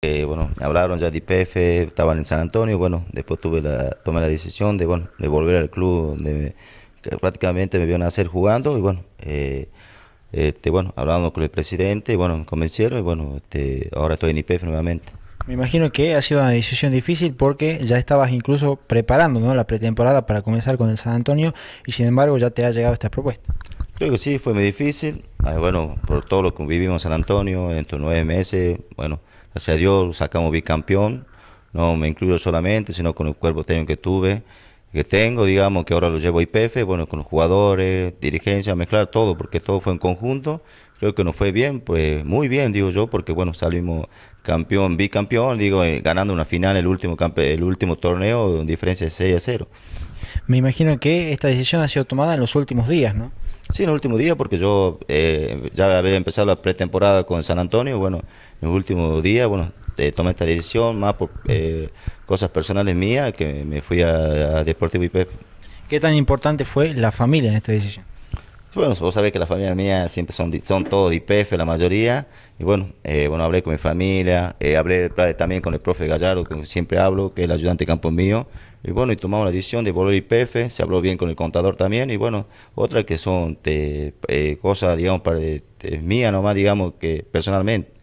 Eh, bueno, me hablaron ya de IPF, estaban en San Antonio, bueno, después tuve la, tomé la decisión de, bueno, de volver al club donde prácticamente me vieron hacer jugando y bueno, eh, este, bueno, hablando con el presidente, y bueno, me convencieron y bueno, este, ahora estoy en IPF nuevamente. Me imagino que ha sido una decisión difícil porque ya estabas incluso preparando ¿no? la pretemporada para comenzar con el San Antonio y sin embargo ya te ha llegado esta propuesta. Creo que sí, fue muy difícil. Ah, bueno, por todo lo que vivimos en San Antonio, en estos nueve meses, bueno, gracias a Dios sacamos bicampeón. No me incluyo solamente, sino con el cuerpo técnico que tuve, que tengo, digamos, que ahora lo llevo a IPF, bueno, con los jugadores, dirigencia, mezclar todo, porque todo fue en conjunto creo que nos fue bien, pues muy bien, digo yo, porque bueno, salimos campeón, bicampeón, digo, eh, ganando una final el último el último torneo, en diferencia de 6 a 0. Me imagino que esta decisión ha sido tomada en los últimos días, ¿no? Sí, en los últimos días, porque yo eh, ya había empezado la pretemporada con San Antonio, bueno, en los últimos días, bueno, eh, tomé esta decisión más por cosas personales mías que me fui a, a Deportivo IPEP. ¿Qué tan importante fue la familia en esta decisión? Bueno, vos sabés que la familia mía siempre son, son todos de IPF, la mayoría. Y bueno, eh, bueno hablé con mi familia, eh, hablé también con el profe Gallardo, que siempre hablo, que es el ayudante de campo mío. Y bueno, y tomamos la decisión de volver a IPF, se habló bien con el contador también. Y bueno, otras que son eh, cosas, digamos, para, mía nomás, digamos, que personalmente.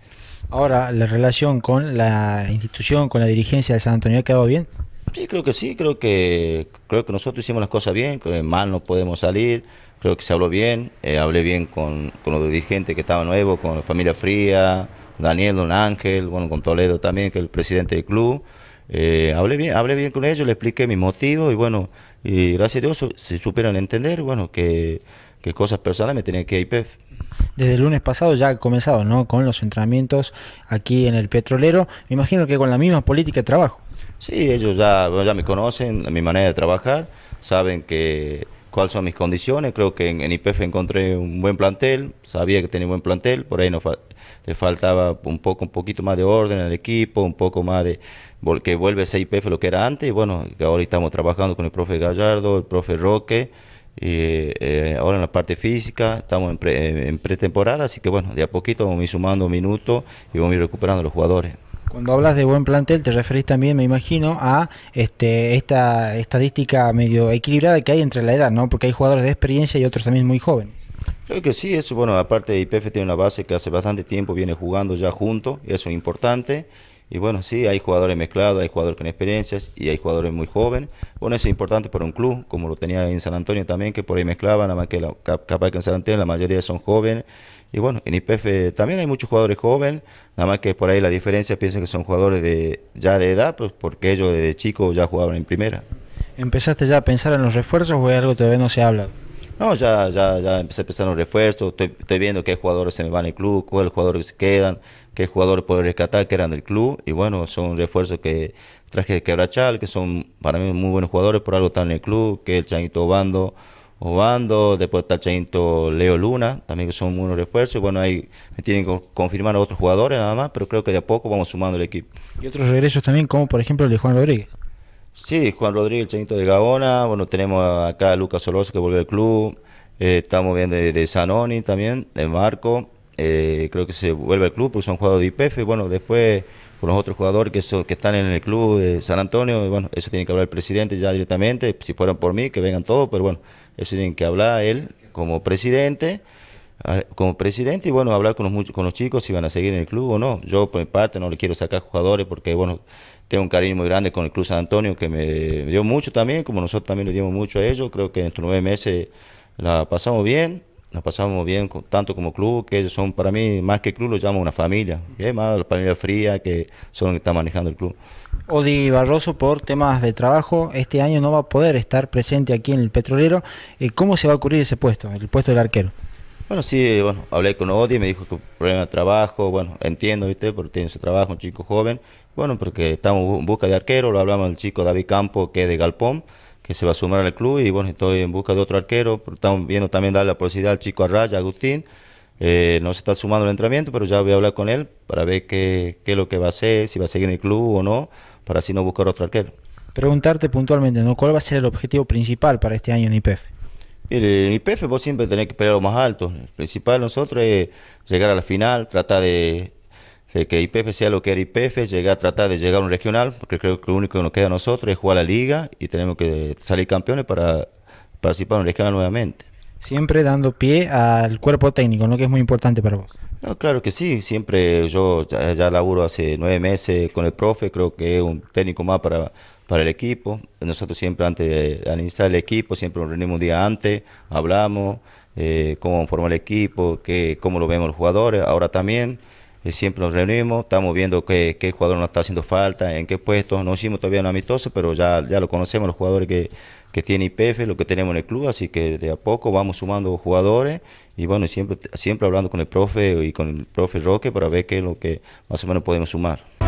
Ahora, ¿la relación con la institución, con la dirigencia de San Antonio ha quedado bien? Sí, creo que sí, creo que creo que nosotros hicimos las cosas bien, que mal no podemos salir, creo que se habló bien, eh, hablé bien con, con los dirigentes que estaban nuevos, con la familia Fría, Daniel, Don Ángel, bueno, con Toledo también, que es el presidente del club. Eh, hablé bien, hablé bien con ellos, le expliqué mis motivos y bueno, y gracias a Dios se supieron entender, bueno, que, que cosas personales me tenían que ir. Desde el lunes pasado ya ha comenzado, ¿no? Con los entrenamientos aquí en el petrolero. Me imagino que con la misma política de trabajo. Sí, ellos ya, ya me conocen, mi manera de trabajar, saben que cuáles son mis condiciones. Creo que en, IPF encontré un buen plantel, sabía que tenía un buen plantel, por ahí no le faltaba un poco un poquito más de orden al equipo, un poco más de que vuelve ese IPF lo que era antes. Y bueno, ahora estamos trabajando con el profe Gallardo, el profe Roque. Y, eh, ahora en la parte física estamos en, en pretemporada, así que bueno, de a poquito vamos a ir sumando minutos y vamos a ir recuperando los jugadores. Cuando hablas de buen plantel, te referís también, me imagino, a este, esta estadística medio equilibrada que hay entre la edad, ¿no? Porque hay jugadores de experiencia y otros también muy jóvenes. Creo que sí, eso, bueno, aparte IPF tiene una base que hace bastante tiempo viene jugando ya junto, eso es importante. Y bueno, sí, hay jugadores mezclados, hay jugadores con experiencias y hay jugadores muy jóvenes. Bueno, eso es importante para un club, como lo tenía en San Antonio también, que por ahí mezclaban, nada más que la, capaz que en San Antonio la mayoría son jóvenes. Y bueno, en IPF también hay muchos jugadores jóvenes, nada más que por ahí la diferencia piensan que son jugadores de ya de edad, pues porque ellos desde chicos ya jugaban en primera. ¿Empezaste ya a pensar en los refuerzos o es algo que todavía no se habla? No, ya, ya, ya en los refuerzos, estoy, viendo qué jugadores se me van al club, cuáles jugadores se quedan, qué jugadores puedo rescatar que eran del club, y bueno, son refuerzos que traje de Quebrachal, que son para mí muy buenos jugadores, por algo están en el club, que el Chanito Obando, Obando, después está el Chanito Leo Luna, también que son buenos refuerzos, y bueno, ahí me tienen que confirmar otros jugadores nada más, pero creo que de a poco vamos sumando el equipo. Y otros regresos también, como por ejemplo el de Juan Rodríguez. Sí, Juan Rodríguez, el Chanito de Gabona, bueno, tenemos acá a Lucas Soloso que vuelve al club, eh, estamos viendo de, de, Zanoni también, de Marco, eh, creo que se vuelve al club porque son jugadores de IPF, bueno, después con los otros jugadores que, son, que están en el club de San Antonio, bueno, eso tiene que hablar el presidente ya directamente, si fueran por mí, que vengan todos, pero bueno, eso tiene que hablar él como presidente como presidente y bueno, hablar con los, con los chicos si van a seguir en el club o no. Yo por mi parte no le quiero sacar jugadores porque bueno, tengo un cariño muy grande con el Club San Antonio que me dio mucho también, como nosotros también le dimos mucho a ellos. Creo que en estos nueve meses la pasamos bien, la pasamos bien tanto como club, que ellos son para mí más que club, los llamo una familia, más la familia fría que son los que están manejando el club. Odi Barroso, por temas de trabajo, este año no va a poder estar presente aquí en el Petrolero. Eh, ¿Cómo se va a cubrir ese puesto, el puesto del arquero? Bueno, sí, bueno, hablé con Odi, me dijo que problema de trabajo, bueno, entiendo, ¿viste? Porque tiene su trabajo, un chico joven, bueno, porque estamos en busca de arquero, lo hablamos del chico David Campo, que es de Galpón, que se va a sumar al club, y bueno, estoy en busca de otro arquero, pero estamos viendo también darle la posibilidad al chico Arraya, Agustín, eh, no se está sumando al entrenamiento, pero ya voy a hablar con él para ver qué, qué es lo que va a hacer, si va a seguir en el club o no, para así no buscar otro arquero. Preguntarte puntualmente, ¿no? ¿Cuál va a ser el objetivo principal para este año en IPF? Mire, en IPF vos siempre tenés que pelear lo más alto. El principal de nosotros es llegar a la final, tratar de, que IPF sea lo que era IPF, llegar tratar de llegar a un regional, porque creo que lo único que nos queda a nosotros es jugar la liga y tenemos que salir campeones para participar en un regional nuevamente. Siempre dando pie al cuerpo técnico, ¿no? que es muy importante para vos. No, claro que sí, siempre yo ya, ya, laburo hace nueve meses con el profe, creo que es un técnico más para, para el equipo. Nosotros siempre antes de analizar el equipo, siempre nos reunimos un día antes, hablamos eh, cómo formar el equipo, qué, cómo lo vemos los jugadores, ahora también. Siempre nos reunimos, estamos viendo qué, qué, jugador nos está haciendo falta, en qué puestos. No hicimos todavía un amistoso, pero ya, ya lo conocemos, los jugadores que, que tiene IPF, lo que tenemos en el club, así que de a poco vamos sumando jugadores y bueno, siempre, siempre hablando con el profe y con el profe Roque para ver qué es lo que más o menos podemos sumar.